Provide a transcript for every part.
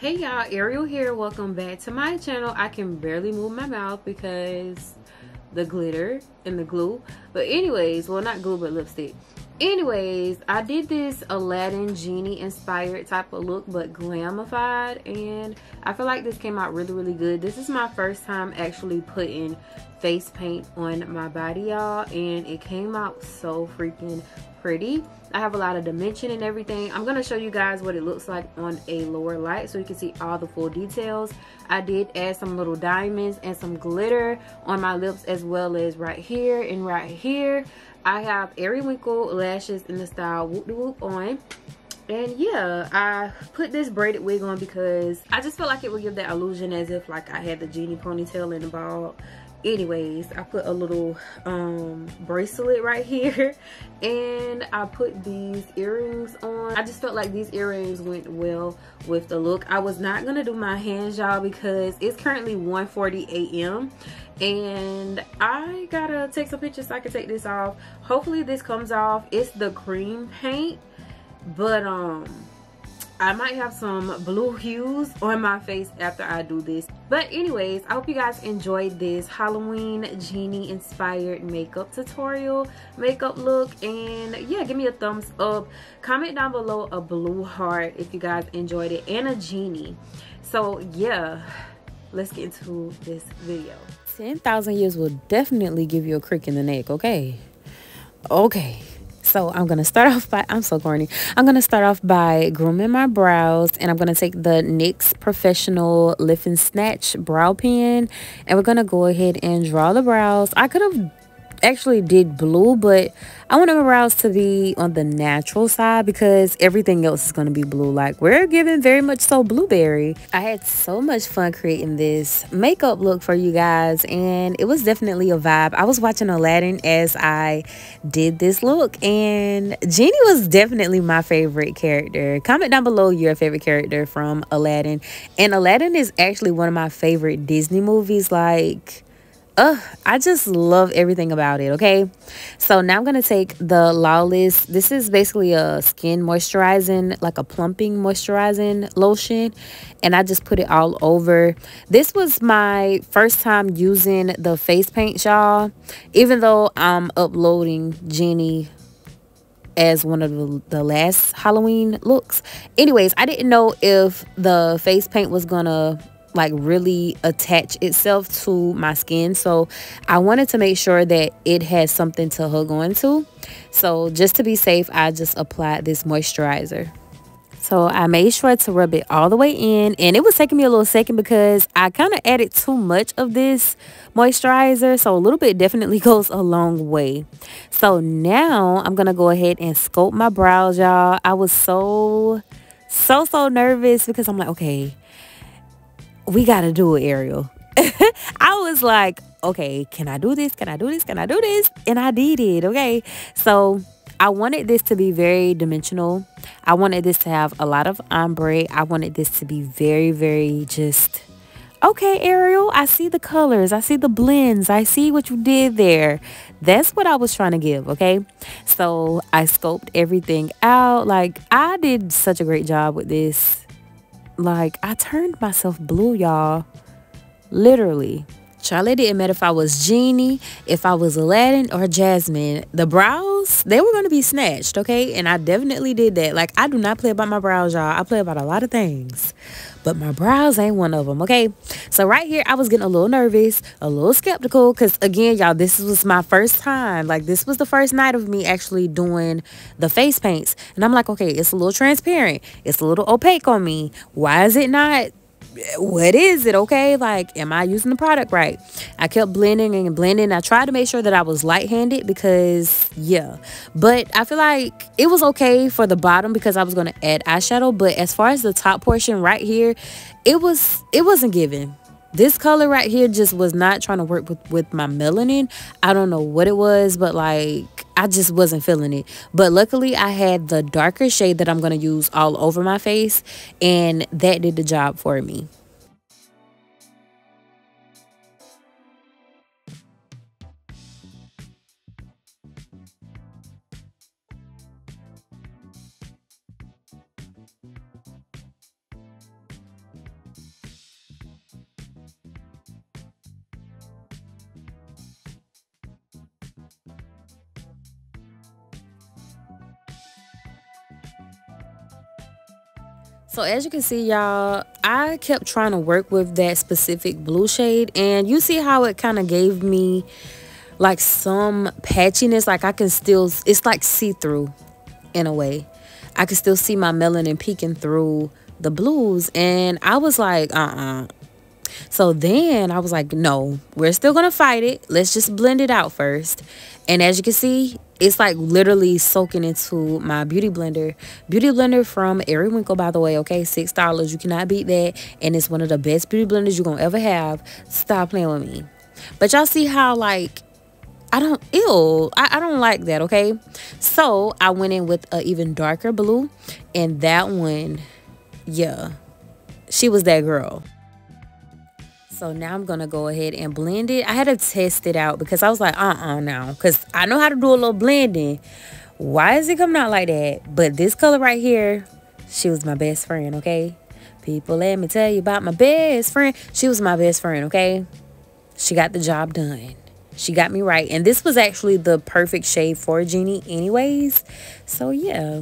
Hey y'all, Ariel here. Welcome back to my channel. I can barely move my mouth because the glitter and the glue. But anyways, well not glue but lipstick. Anyways, I did this Aladdin Genie inspired type of look but glamified and I feel like this came out really really good. This is my first time actually putting face paint on my body y'all and it came out so freaking pretty. I have a lot of dimension and everything. I'm to show you guys what it looks like on a lower light so you can see all the full details. I did add some little diamonds and some glitter on my lips as well as right here and right here i have AriWinkle lashes in the style whoop de whoop on. And yeah i put this braided wig on because i just felt like it would give that illusion as if like i had the genie ponytail in the ball anyways i put a little um bracelet right here and i put these earrings on. I just felt like these earrings went well with the look. I was not gonna do my hands y'all because it's currently 1:40 a.m and i gotta take some pictures so i can take this off. Hopefully this comes off. It's the cream paint but um I might have some blue hues on my face after I do this. But anyways, I hope you guys enjoyed this Halloween Genie inspired makeup tutorial, makeup look. And yeah, give me a thumbs up. Comment down below a blue heart if you guys enjoyed it and a genie. So yeah, let's get into this video. 10,000 years will definitely give you a crick in the neck, okay? Okay. So I'm going to start off by, I'm so corny. I'm going to start off by grooming my brows and I'm going to take the NYX Professional Lift and Snatch Brow Pen and we're going to go ahead and draw the brows. I could have actually did blue, but I want my brows to be on the natural side because everything else is going to be blue. Like we're giving very much so blueberry. I had so much fun creating this makeup look for you guys and it was definitely a vibe. I was watching Aladdin as I did this look and Genie was definitely my favorite character. Comment down below your favorite character from Aladdin. And Aladdin is actually one of my favorite Disney movies. Like uh, I just love everything about it, okay? So now I'm going to take the Lawless. This is basically a skin moisturizing, like a plumping moisturizing lotion. And I just put it all over. This was my first time using the face paint, y'all. Even though I'm uploading Genie as one of the, the last Halloween looks. Anyways, I didn't know if the face paint was going to like really attach itself to my skin. So I wanted to make sure that it had something to hug on to. So just to be safe I just applied this moisturizer. So I made sure to rub it all the way in and it was taking me a little second because I kind of added too much of this moisturizer so a little bit definitely goes a long way. So now I'm gonna go ahead and sculpt my brows y'all. I was so so so nervous because I'm like okay we got to do it, Ariel. I was like, okay, can I do this? Can I do this? Can I do this? And I did it, okay? So I wanted this to be very dimensional. I wanted this to have a lot of ombre. I wanted this to be very, very just, okay, Ariel, I see the colors. I see the blends. I see what you did there. That's what I was trying to give, okay? So I scoped everything out. Like, I did such a great job with this like, I turned myself blue, y'all. Literally. Charlie didn't matter if I was Genie, if I was Aladdin or Jasmine. The brows, they were going to be snatched, okay? And I definitely did that. Like, I do not play about my brows, y'all. I play about a lot of things. But my brows ain't one of them, okay? So right here, I was getting a little nervous, a little skeptical. Because, again, y'all, this was my first time. Like, this was the first night of me actually doing the face paints. And I'm like, okay, it's a little transparent. It's a little opaque on me. Why is it not what is it okay? Like am i using the product right? I kept blending and blending. I tried to make sure that i was light-handed because yeah. But i feel like it was okay for the bottom because i was going to add eyeshadow. But as far as the top portion right here it was it wasn't given this color right here just was not trying to work with with my melanin. I don't know what it was but like i just wasn't feeling it. But luckily i had the darker shade that i'm going to use all over my face and that did the job for me So as you can see, y'all, I kept trying to work with that specific blue shade. And you see how it kind of gave me like some patchiness. Like I can still, it's like see-through in a way. I can still see my melanin peeking through the blues. And I was like, uh-uh. So then I was like, no, we're still going to fight it. Let's just blend it out first. And as you can see, it's like literally soaking into my beauty blender. Beauty blender from Winkle by the way okay? Six dollars. You cannot beat that. And it's one of the best beauty blenders you're gonna ever have. Stop playing with me. But y'all see how like I don't ill I, I don't like that okay? So I went in with an even darker blue. And that one yeah she was that girl so now I'm going to go ahead and blend it. I had to test it out because I was like, uh-uh now. Because I know how to do a little blending. Why is it coming out like that? But this color right here, she was my best friend, okay? People, let me tell you about my best friend. She was my best friend, okay? She got the job done. She got me right. And this was actually the perfect shade for Genie anyways. So, yeah.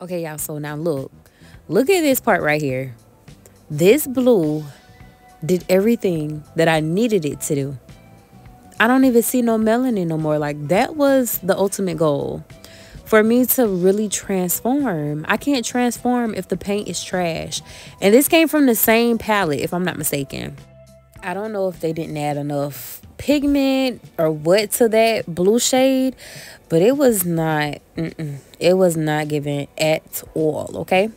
Okay, y'all, so now look. Look at this part right here. This blue did everything that I needed it to do. I don't even see no melanin no more. Like, that was the ultimate goal. For me to really transform. I can't transform if the paint is trash. And this came from the same palette, if I'm not mistaken. I don't know if they didn't add enough pigment or what to that blue shade but it was not mm -mm, it was not given at all okay?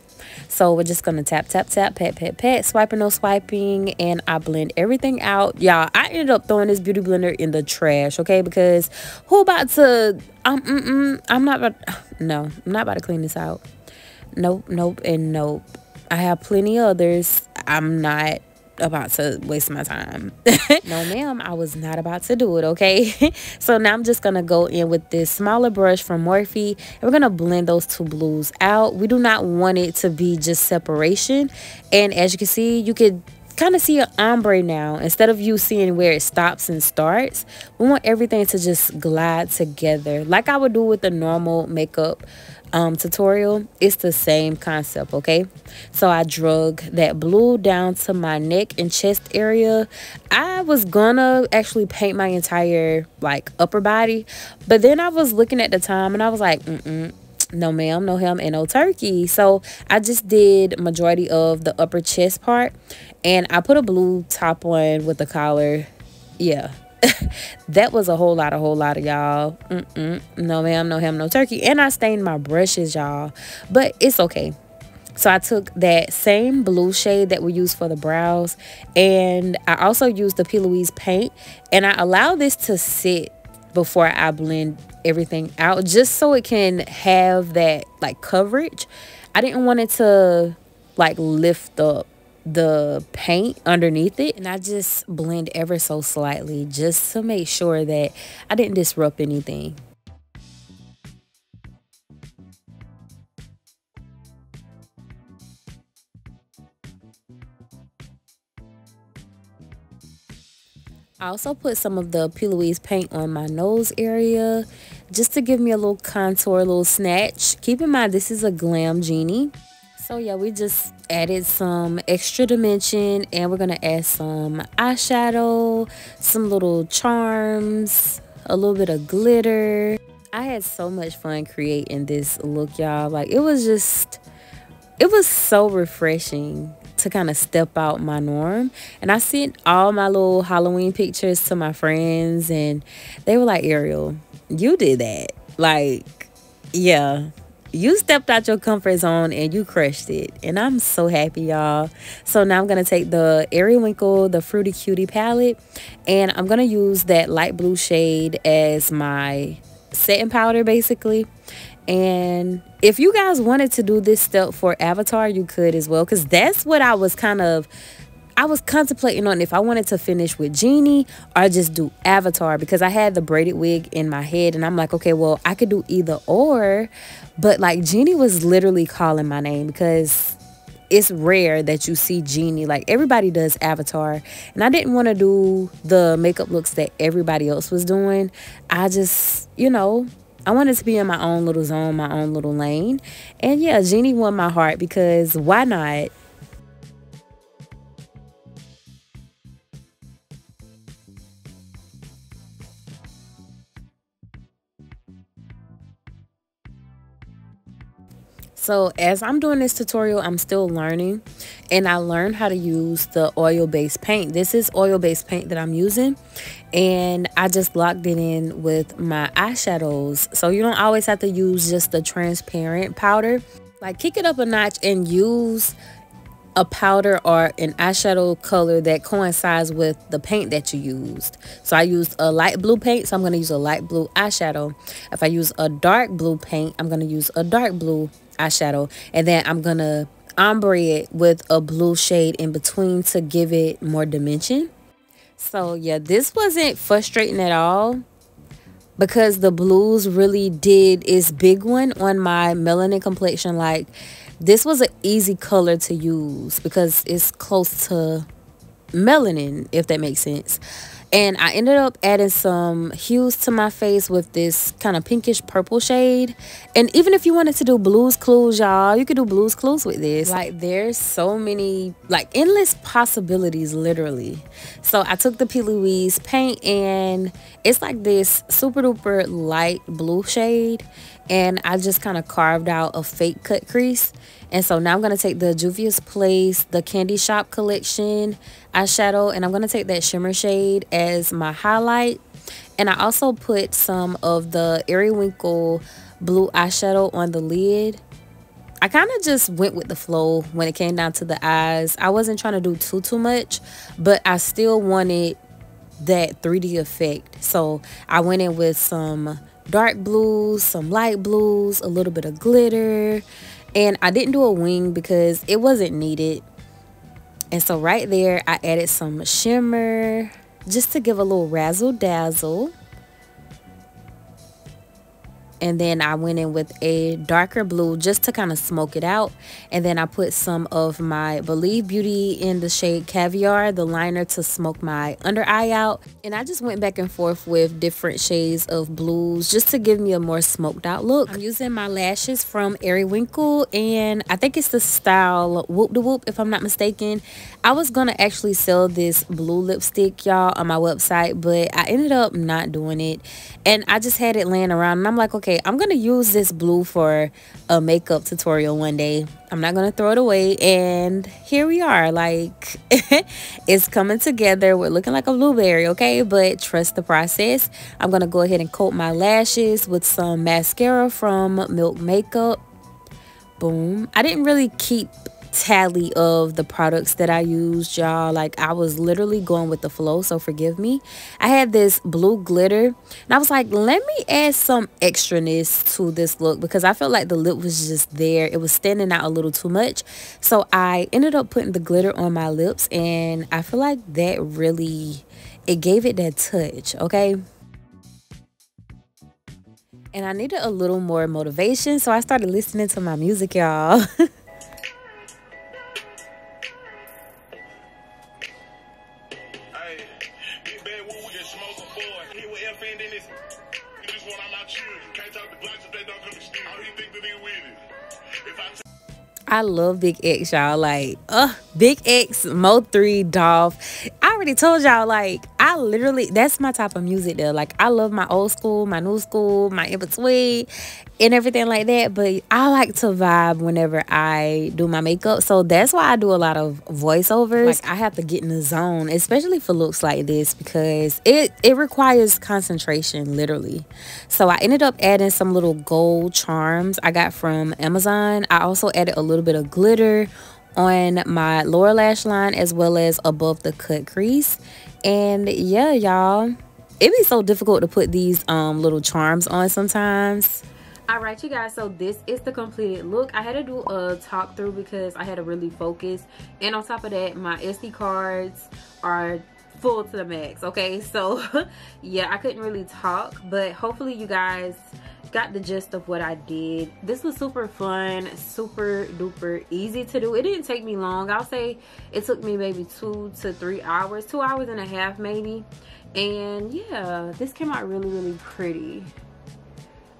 So we're just gonna tap tap tap pat pat pat swiping no swiping and i blend everything out. Y'all i ended up throwing this beauty blender in the trash okay? Because who about to um mm, mm, i'm not about no i'm not about to clean this out. Nope nope and nope. I have plenty others. I'm not about to waste my time. no, ma'am, I was not about to do it, okay? so now I'm just going to go in with this smaller brush from Morphe. And we're going to blend those two blues out. We do not want it to be just separation. And as you can see, you could kind of see an ombre now instead of you seeing where it stops and starts we want everything to just glide together like i would do with the normal makeup um, tutorial, it's the same concept, okay? So I drug that blue down to my neck and chest area. I was gonna actually paint my entire like upper body, but then I was looking at the time and I was like, mm-mm, no ma'am, no ham, and no turkey. So I just did majority of the upper chest part and I put a blue top on with the collar. Yeah, that was a whole lot, a whole lot of y'all. No ma'am, no ham, no turkey. And I stained my brushes, y'all. But it's okay. So I took that same blue shade that we used for the brows. And I also used the P. Louise paint. And I allow this to sit before I blend everything out. Just so it can have that like coverage. I didn't want it to like lift up the paint underneath it and I just blend ever so slightly just to make sure that I didn't disrupt anything. I also put some of the P. Louise paint on my nose area just to give me a little contour, a little snatch. Keep in mind, this is a Glam Genie. So yeah, we just added some extra dimension and we're going to add some eyeshadow, some little charms, a little bit of glitter. I had so much fun creating this look, y'all. Like, it was just, it was so refreshing to kind of step out my norm. And I sent all my little Halloween pictures to my friends, and they were like, Ariel, you did that. Like, yeah, you stepped out your comfort zone and you crushed it. And I'm so happy, y'all. So now I'm going to take the Winkle, the Fruity Cutie palette, and I'm going to use that light blue shade as my setting powder, basically. And if you guys wanted to do this step for Avatar, you could as well. Because that's what I was kind of I was contemplating on if I wanted to finish with Genie or just do Avatar because I had the braided wig in my head and I'm like, okay, well, I could do either or. But like Genie was literally calling my name because it's rare that you see Genie. Like everybody does Avatar. And I didn't want to do the makeup looks that everybody else was doing. I just, you know, I wanted to be in my own little zone, my own little lane. And yeah, Genie won my heart because why not? So as I'm doing this tutorial, I'm still learning and I learned how to use the oil-based paint. This is oil-based paint that I'm using and I just locked it in with my eyeshadows. So you don't always have to use just the transparent powder. Like kick it up a notch and use a powder or an eyeshadow color that coincides with the paint that you used. So I used a light blue paint, so I'm going to use a light blue eyeshadow. If I use a dark blue paint, I'm going to use a dark blue eyeshadow. And then I'm going to ombre it with a blue shade in between to give it more dimension. So yeah, this wasn't frustrating at all because the blues really did its big one on my melanin complexion. Like this was an easy color to use because it's close to melanin, if that makes sense and I ended up adding some hues to my face with this kind of pinkish purple shade. And even if you wanted to do blues clues y'all you could do blues clues with this. Like there's so many like endless possibilities literally. So I took the P. Louise paint and it's like this super duper light blue shade. And I just kind of carved out a fake cut crease and so now I'm going to take the Juvia's Place, the Candy Shop collection eyeshadow. And I'm going to take that shimmer shade as my highlight. And I also put some of the Winkle blue eyeshadow on the lid. I kind of just went with the flow when it came down to the eyes. I wasn't trying to do too, too much. But I still wanted that 3D effect. So I went in with some dark blues, some light blues, a little bit of glitter and I didn't do a wing because it wasn't needed. And so right there I added some shimmer just to give a little razzle dazzle and then I went in with a darker blue just to kind of smoke it out. And then I put some of my Believe Beauty in the shade Caviar the liner to smoke my under eye out. And I just went back and forth with different shades of blues just to give me a more smoked out look. I'm using my lashes from Winkle, and I think it's the style Whoop de Whoop if I'm not mistaken. I was gonna actually sell this blue lipstick y'all on my website but I ended up not doing it. And I just had it laying around and I'm like okay I'm gonna use this blue for a makeup tutorial one day. I'm not gonna throw it away and here we are like it's coming together. We're looking like a blueberry okay? But trust the process. I'm gonna go ahead and coat my lashes with some mascara from Milk Makeup. Boom. I didn't really keep tally of the products that I used, y'all. Like, I was literally going with the flow, so forgive me. I had this blue glitter, and I was like, let me add some extraness to this look because I felt like the lip was just there. It was standing out a little too much. So I ended up putting the glitter on my lips, and I feel like that really, it gave it that touch, okay? And I needed a little more motivation, so I started listening to my music, y'all. I love Big X, y'all. Like, uh, Big X, Mo3, Dolph. I already told y'all, like, I literally, that's my type of music though. Like, I love my old school, my new school, my in between, and everything like that. But I like to vibe whenever I do my makeup. So that's why I do a lot of voiceovers. Like, I have to get in the zone, especially for looks like this, because it, it requires concentration, literally. So I ended up adding some little gold charms I got from Amazon. I also added a little bit of glitter on my lower lash line as well as above the cut crease and yeah y'all it be so difficult to put these um little charms on sometimes. All right you guys so this is the completed look. I had to do a talk through because i had to really focus. And on top of that my sd cards are full to the max okay so yeah i couldn't really talk but hopefully you guys got the gist of what I did. This was super fun, super duper easy to do. It didn't take me long. I'll say it took me maybe two to three hours, two hours and a half maybe. And yeah, this came out really, really pretty.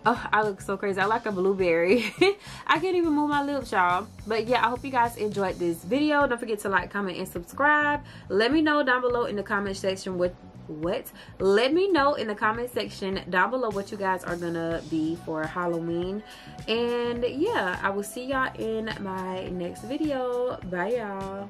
Oh, I look so crazy. I like a blueberry. I can't even move my lips, y'all. But yeah, I hope you guys enjoyed this video. Don't forget to like, comment, and subscribe. Let me know down below in the comment section what what let me know in the comment section down below what you guys are gonna be for halloween and yeah i will see y'all in my next video bye y'all